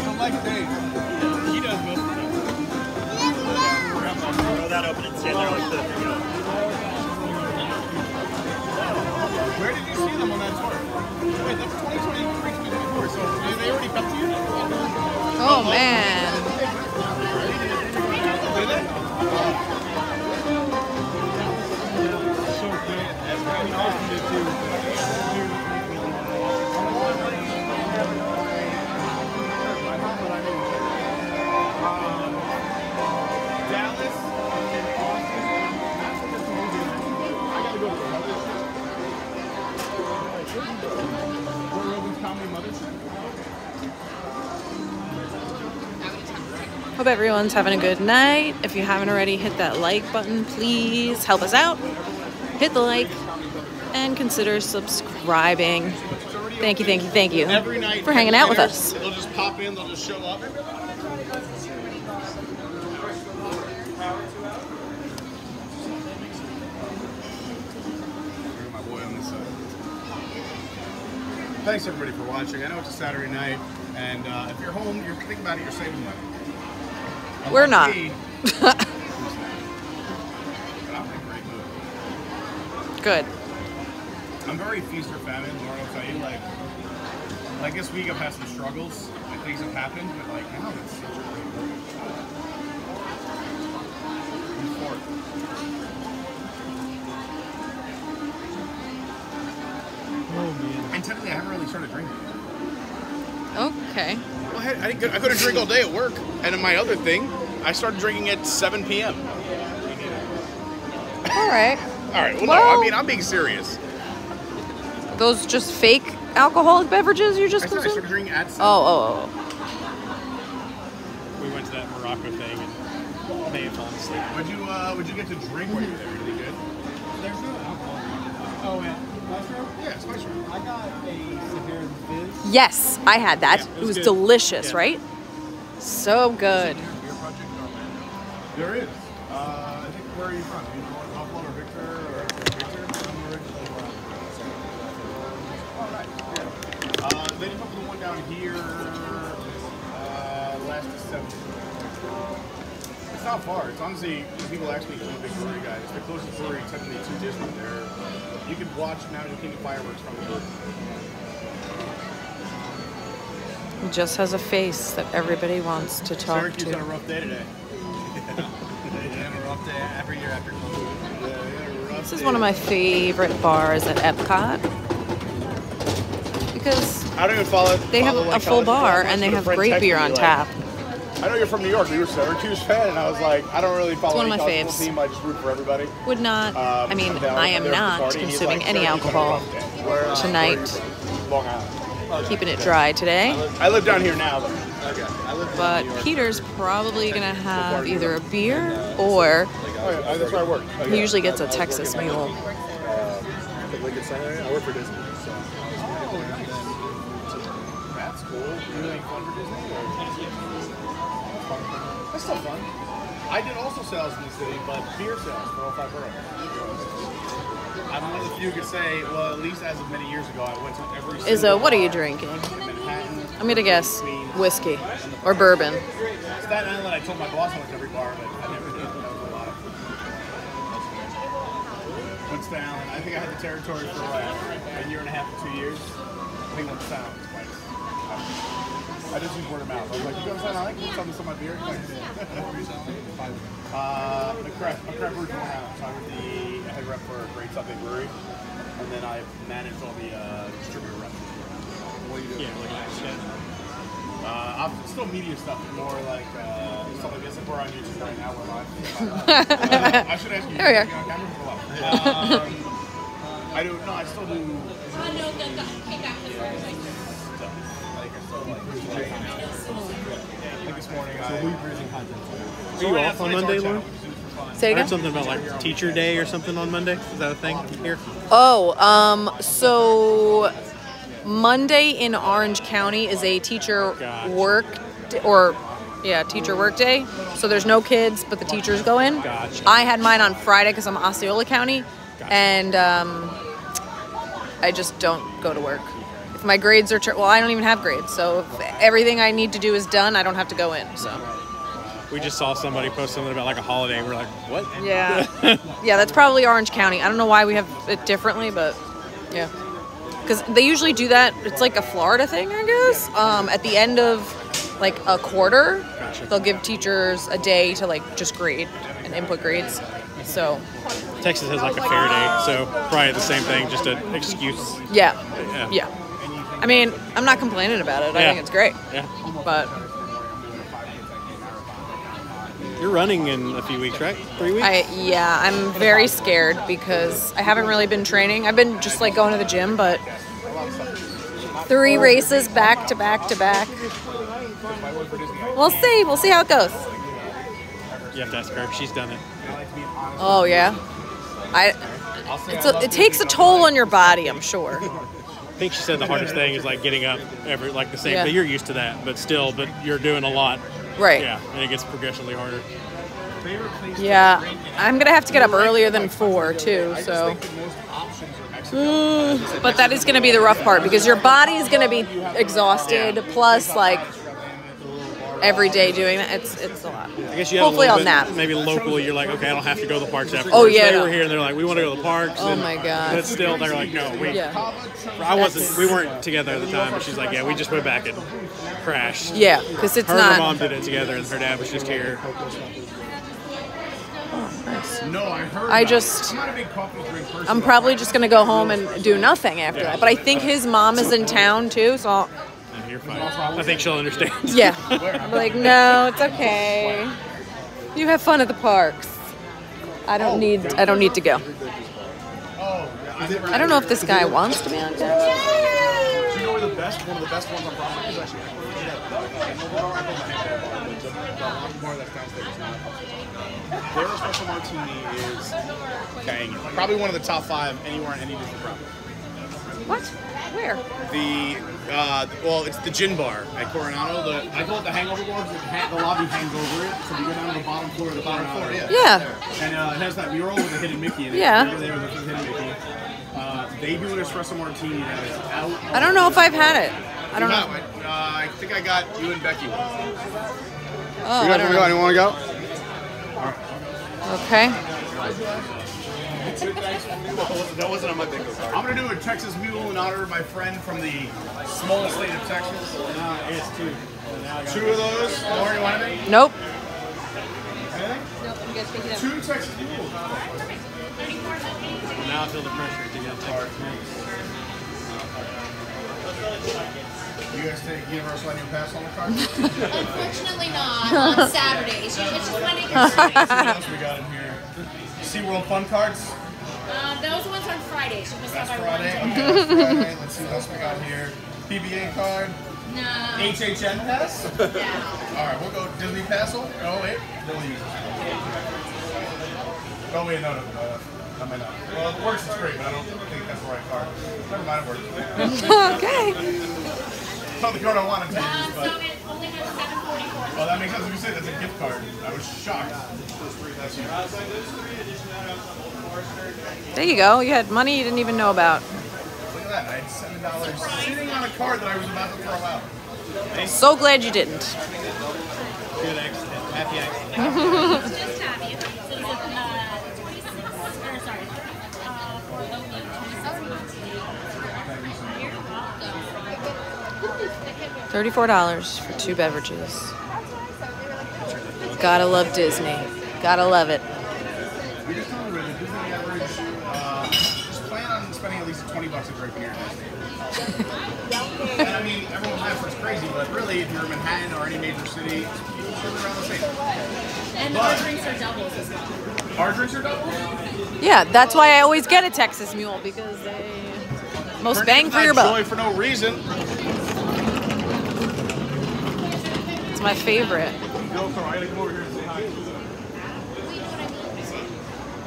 I like days. He does most of it. Throw that open and stand there like this. You know. Where did you see them on that tour? Wait, that's 2023, 2024. So they already to you? Oh man. Hope everyone's having a good night. If you haven't already, hit that like button, please. Help us out. Hit the like and consider subscribing. Thank you, thank you, thank you for hanging out with us. They'll just pop in, they'll just show up. My boy on this side. Thanks everybody for watching. I know it's a Saturday night, and uh, if you're home, you're thinking about it, you're saving money. We're not. me, but I'm in a great mood. Good. I'm very feast or famine. Lauren will tell you, like, like this week I've had some struggles and things have happened, but like now it's such a great mood. I'm for it. Oh man. And technically, I haven't really started drinking. Okay. Well, I, had, I, didn't, I couldn't drink all day at work, and in my other thing, I started drinking at 7 p.m. All right. All right. Well, no, I mean I'm being serious. Those just fake alcoholic beverages you just I started, I started drinking at 7. Oh, oh, oh. We went to that Morocco thing and they have fallen asleep. Would you uh, would you get to drink while you were there? Anything good? There's no alcohol. Oh yeah. Mushroom? Yeah, spice rum. I got a Sahara fizz. Yes, I had that. Yeah, it it was was delicious, Yeah. right? So good. There is. Uh, I think where are you from? You from Buffalo or Victor or Victor? I'm originally from. All right. Yeah. Uh, then you come to the one down here uh, last December. It's not far. It's honestly people ask me, "I'm a big brewery guy." It's the closest brewery technically to Disney. There, you can watch Magic Kingdom fireworks from the. He just has a face that everybody wants to talk Syracuse had a to. rough day today. They have a rough day every year after COVID. This is one of my favorite bars at Epcot because I don't even follow. they have follow, a full bar and they have but a friend great beer on like, tap. I know you're from New York, but you're a Syracuse fan, and I was like, I don't really follow It's one of my college faves. team. I just root for everybody. Would not. Um, I mean, I'm down- I I'm am there for the not party, and he's consuming like, any Syracuse on a alcohol. Where, uh, tonight. where are you from? Long Island. Keeping it dry today. I live down here now. But Okay. I live in But New York. Peter's probably gonna have either a beer or yeah, that's where I work. He usually gets a Texas Mule. the Lincoln Center area. I work for Disney. So. That's cool. You fun for Disney? That's still fun. I did also sales in the city, but beer sales for all five boroughs. I'm one of the few who could say, well, at least as of many years ago, I went to every Izzo, single what are you drinking? Manhattan. I'm gonna guess whiskey or bourbon. Staten Island, I told my boss I went to every bar, but I never did. That was a lot. Went to Staten Island. I think I had the territory for like a year and a half to two years. I think went to Staten Island twice. I just used word of mouth. I was like, you go to Staten Island? Can you tell me some of my beer? Like, uh, the craft, my craft brewery from Long Island. So I was the head rep for Great South Bay Brewery. And then I managed all the uh, distributor reps. What do you do? Yeah, like I said. Uh, I'm still media stuff, but more like uh, stuff like this. If we're on YouTube right now, we're live. uh, I should ask you. There we are. on camera? We're live. Um, I do. No, I still do. Stuff. Like I still like. Like this morning, I. Are you right now, off on Monday, our Lauren? Channel, which is for fun. Say I heard something about like Teacher Day or something on Monday. Is that a thing here? Oh, um, so Monday in Orange County is a teacher Gotcha. work d- or yeah, teacher work day. So there's no kids, but the teachers go in. Gotcha. I had mine on Friday because I'm Osceola County, Gotcha. and um, I just don't go to work. If my grades are well, I don't even have grades, so if everything I need to do is done, I don't have to go in. So We just saw somebody post something about like a holiday. We're like, what? yeah, yeah, that's probably Orange County. I don't know why we have it differently, but yeah, because they usually do that. It's like a Florida thing, I guess. Um, at the end of like a quarter, Gotcha. they'll give teachers a day to like just grade and input grades. So Texas has like a fair day, so probably the same thing, just an excuse. yeah, Yeah. yeah. I mean, I'm not complaining about it. I Yeah. think it's great, Yeah. but You're running in a few weeks, right? Three weeks? I yeah, I'm very scared because I haven't really been training. I've been just like going to the gym, but three races back to back to back. We'll see. We'll see how it goes. you have to ask her. She's done it. Oh yeah, I. A, it takes a toll on your body, I'm sure. I think she said the hardest thing is like getting up every like the same. Yeah. But you're used to that, but still, but you're doing a lot. Right. Yeah, and it gets progressively harder. Yeah, I'm gonna have to get up earlier than four too. So, Mm, but that is gonna be the rough part because your body is gonna be exhausted. Plus, like every day doing that, it's it's a lot. I guess you have Hopefully a I'll little bit, nap. maybe locally. You're like, okay, I don't have to go to the parks after. Oh, yeah, They no. were here and they're like, we want to go to the parks. Oh and- my God. But still, they're like, no, we. Yeah. I wasn't. We weren't together at the time, but she's like, yeah, we just went back and crashed. Yeah, because it's Her and her mom did it together, and her dad was just here. Oh, no, I heard. I about it. just- I'm not a big coffee drink person. I'm probably just gonna go home and do nothing after that. But I think his mom is in town too, so I'll, And you're fine. I think she'll understand. yeah. I'm like, no, it's okay. You have fun at the parks. I don't need. I don't need to go. I don't know if this guy wants to be on camera. Do you know where the best, one of the best ones on Broadway is actually? Bar that's downstairs. Their espresso martini is banging. Probably one of the top five anywhere on any Disney property. What? Where? The uh, well, it's the gin bar at Coronado. The I call it the hangover bar because the, the lobby hangs over it. So you go down to the bottom floor of the bottom floor. Yeah. Yeah. And uh, it has that mural with the hidden Mickey in it. Yeah. Remember there with the hidden Mickey. Uh, they do an espresso martini that is out. I don't know if I've had it. I don't know. Uh, I think I got you and Becky one. Oh, you I guys don't want to go? Anyone want to go? Okay. That wasn't on my bingo card. I'm gonna do a Texas Mule in honor of my friend from the small state of Texas. Uh, it's two. Two of those. Lauren, you want anything? Nope. Anything? Two Texas Mules. Now I feel the pressure to get hard. You guys take Universal on pass on the card? Unfortunately not. On Saturdays. You just want to Let's see what else we got in here. SeaWorld Fun Cards. Um, those ones on Fridays. You must That's have Friday. by one. Okay, that's Friday. Let's see what else we got here. PBA card. No. HHN pass. No. All right, we'll go Disney Castle. Oh wait, they'll use it. Oh wait, no, no, no, that might not. Well, it works. It's great, but I don't think that's the right card. Never mind, it works. okay. It's not the card I wanted to Um, use, so but it only has 744. oh, that makes sense. if You said that's a gift card. I was shocked. That's you. There you go. You had money you didn't even know about. Look at that. I had seven dollars sitting on a card that I was about to throw out. So glad you didn't. Good accident. Happy accident. Just have you. So it's, uh, 26, or sorry, uh, for oatmeal, 26. Thirty-four dollars for two beverages. Gotta love Disney. Gotta love it. We just told you the Disney average. Uh, just plan on spending at least twenty bucks a drink here. and I mean, everyone Hanford's crazy, if you're in Manhattan or any major city, it's around the same. And our drinks are doubles as well. Our drinks are double. Yeah, that's why I always get a Texas Mule because they most bang for your Joy buck. for no reason. It's my favorite. No, come I gotta come over here and say hi.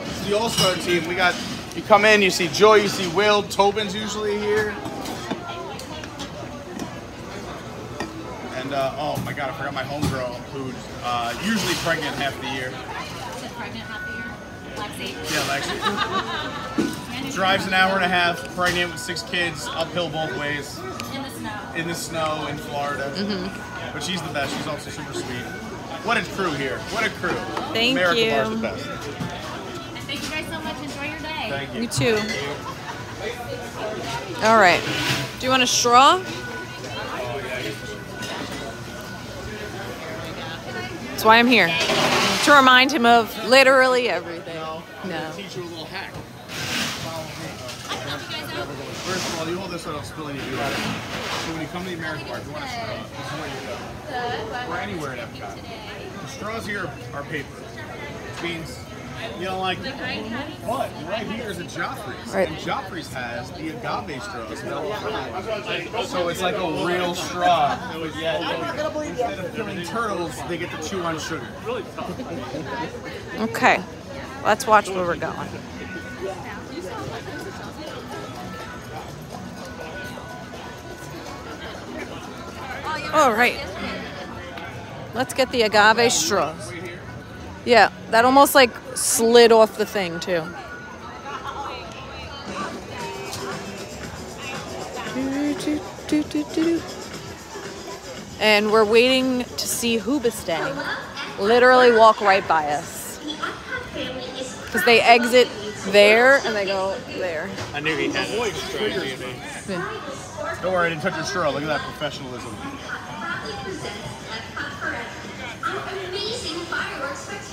It's the All Star team. We got. You come in, you see Joy, you see Will. Tobin's usually here. And uh, oh my God, I forgot my homegirl who's uh, usually pregnant half the year. Is it pregnant half the year? Lexi? Yeah, Lexi. Drives an hour and a half, pregnant with six kids, uphill both ways, In the snow. in the snow in Florida. But she's the best. She's also super sweet. What a crew here. What a crew. Thank America you. Bar's the best. And thank you guys so much. Enjoy your day. Thank you. You too. All right. Do you want a straw? That's why I'm here. To remind him of literally everything. No. Teach you a little hack. I can help you guys out. First of all, you hold this so I don't spill any beer. So when you come to the American Bar, if you want a straw, this is where you go. Or anywhere at Epcot. The straws here are paper. Which means you don't like what? Right here is a Joffrey's. Right. And Joffrey's has the agave straws. So it's like a real straw. But yet, instead of killing turtles, they get to chew on sugar. Okay. Let's watch where we're going. All right. Let's get the agave straws. Yeah, that almost like slid off the thing too. And we're waiting to see Hoobastank literally walk right by us. Because they exit there and they go there. I knew he had it. Yeah. Don't worry, I didn't touch your straw. Look at that professionalism.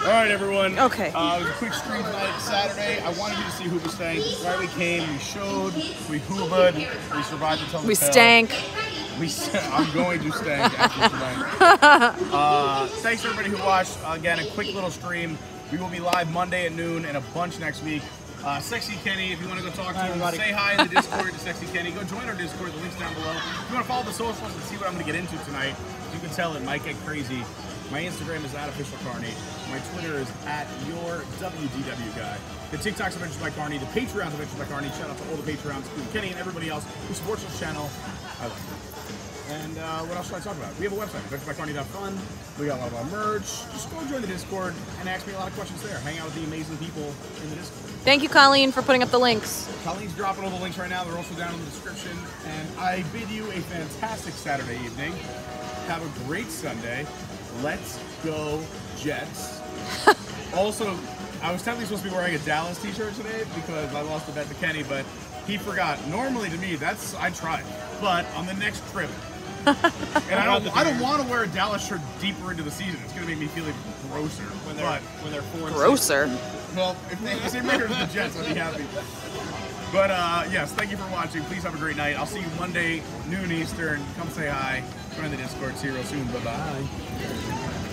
All right, everyone. Okay. Uh, it was a quick stream tonight, Saturday. I wanted you to see Hoobastank. Right, we came, we showed, we hoobed, we survived to tell the We tale. stank. We st- I'm going to stank after tonight. uh, thanks everybody who watched. Again, a quick little stream. We will be live Monday at noon and a bunch next week. Uh, Sexy Kenny, if you want to go talk to him, say hi in the Discord to Sexy Kenny. Go join our Discord. The link's down below. If you want to follow the socials and see what I'm going to get into tonight, you can tell it might get crazy. My Instagram is at official Carney. My Twitter is at your WDW guy. The TikTok's Adventures by Carney. The Patreon's Adventures by Carney. Shout out to all the Patreons, including Kenny and everybody else who supports this channel. I love you. And uh, what else should I talk about? We have a website, adventuresbycarney.fun. We got a lot of our merch. Just go join the Discord and ask me a lot of questions there. Hang out with the amazing people in the Discord. Thank you, Colleen, for putting up the links. Colleen's dropping all the links right now. They're also down in the description. And I bid you a fantastic Saturday evening. Have a great Sunday. Let's go Jets. also, I was technically supposed to be wearing a Dallas t-shirt today because I lost the bet to Kenny, but he forgot. Normally to me, that's I tried. But on the next trip, and I don't I don't want to wear a Dallas shirt deeper into the season. It's gonna make me feel even grosser. When they're but when they're four. Grosser. well, if they, if they make it to the Jets, I'd be happy. But uh, yes, thank you for watching. Please have a great night. I'll see you Monday, noon Eastern. Come say hi. Join the Discord. See you real soon. Bye bye.